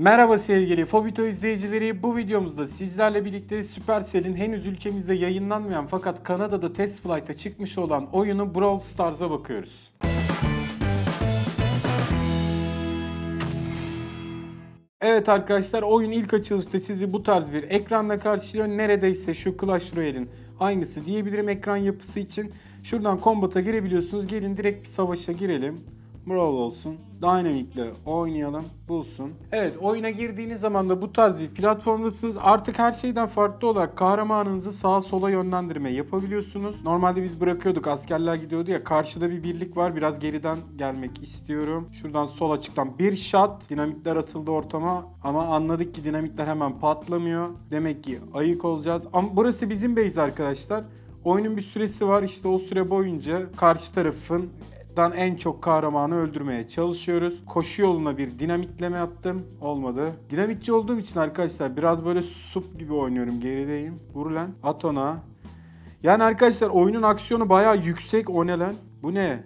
Merhaba sevgili Fobito izleyicileri. Bu videomuzda sizlerle birlikte Supercell'in henüz ülkemizde yayınlanmayan fakat Kanada'da test flight'a çıkmış olan oyunu Brawl Stars'a bakıyoruz. Evet arkadaşlar oyun ilk açılışta sizi bu tarz bir ekranla karşılıyor. Neredeyse şu Clash Royale'in aynısı diyebilirim ekran yapısı için. Şuradan Combat'a girebiliyorsunuz. Gelin direkt bir savaşa girelim. Brawl olsun. Dynamic'le oynayalım. Bulsun. Evet oyuna girdiğiniz zaman da bu tarz bir platformdasınız. Artık her şeyden farklı olarak kahramanınızı sağa sola yönlendirme yapabiliyorsunuz. Normalde biz bırakıyorduk askerler gidiyordu ya. Karşıda bir birlik var. Biraz geriden gelmek istiyorum. Şuradan sol açıktan bir shot. Dinamitler atıldı ortama. Ama anladık ki dinamitler hemen patlamıyor. Demek ki ayık olacağız. Ama burası bizim base arkadaşlar. Oyunun bir süresi var. İşte o süre boyunca karşı tarafın dan en çok kahramanı öldürmeye çalışıyoruz. Koşu yoluna bir dinamitleme attım. Olmadı. Dinamitçi olduğum için arkadaşlar biraz böyle sup gibi oynuyorum. Gerideyim. Vur lan. At ona. Yani arkadaşlar oyunun aksiyonu bayağı yüksek. O ne lan? Bu ne?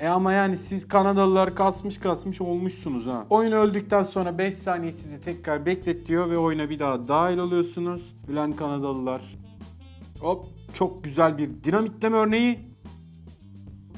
E ama yani siz Kanadalılar kasmış kasmış olmuşsunuz ha. Oyun öldükten sonra 5 saniye sizi tekrar bekletiyor ve oyuna bir daha dahil oluyorsunuz. Ülen Kanadalılar. Hop çok güzel bir dinamitleme örneği.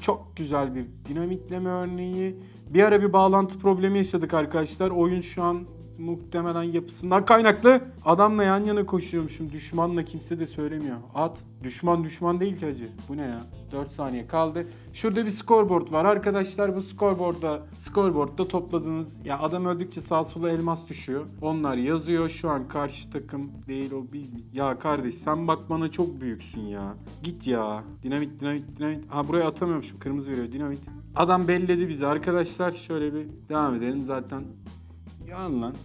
Çok güzel bir dinamitleme örneği. Bir ara bir bağlantı problemi yaşadık arkadaşlar. Oyun şu an muhtemelen yapısından kaynaklı. Adamla yan yana koşuyormuşum. Düşmanla kimse de söylemiyor. At. Düşman düşman değil ki hacı. Bu ne ya? 4 saniye kaldı. Şurada bir scoreboard var arkadaşlar. Bu scoreboardda scoreboardda topladığınız ya adam öldükçe sağ sola elmas düşüyor. Onlar yazıyor. Şu an karşı takım değil o biz. Ya kardeş sen bak bana çok büyüksün ya. Git ya. Dinamit dinamit dinamit. Ha buraya atamıyormuşum. Kırmızı veriyor dinamit. Adam belledi bizi arkadaşlar. Şöyle bir devam edelim zaten. Yan lan.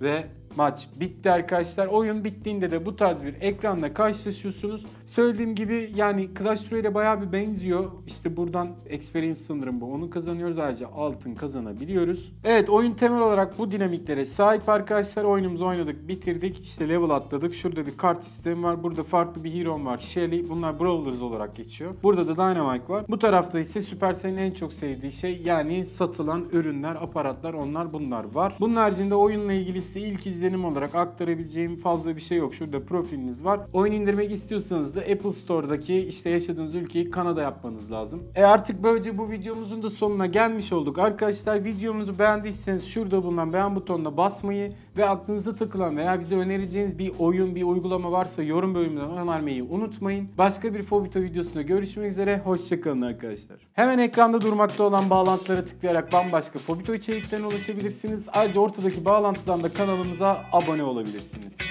Ve maç bitti arkadaşlar. Oyun bittiğinde de bu tarz bir ekranla karşılaşıyorsunuz. Söylediğim gibi yani Clash Royale bayağı bir benziyor. İşte buradan experience sınırım bu. Onu kazanıyoruz. Ayrıca altın kazanabiliyoruz. Evet oyun temel olarak bu dinamiklere sahip arkadaşlar. Oyunumuzu oynadık, bitirdik. İşte level atladık. Şurada bir kart sistemi var. Burada farklı bir hero var. Shelly. Bunlar Brawlers olarak geçiyor. Burada da Dynamite var. Bu tarafta ise Supercell'in en çok sevdiği şey yani satılan ürünler, aparatlar onlar bunlar var. Bunun haricinde oyunla ilgili ilk izlenim olarak aktarabileceğim fazla bir şey yok. Şurada profiliniz var. Oyun indirmek istiyorsanız da Apple Store'daki işte yaşadığınız ülkeyi Kanada yapmanız lazım. E artık böylece bu videomuzun da sonuna gelmiş olduk. Arkadaşlar videomuzu beğendiyseniz şurada bulunan beğen butonuna basmayı ve aklınıza takılan veya bize önereceğiniz bir oyun, bir uygulama varsa yorum bölümünden önermeyi unutmayın. Başka bir Fobito videosunda görüşmek üzere. Hoşçakalın arkadaşlar. Hemen ekranda durmakta olan bağlantılara tıklayarak bambaşka Fobito içeriklerine ulaşabilirsiniz. Ayrıca ortadaki bağlantıdan da kanalımıza abone olabilirsiniz.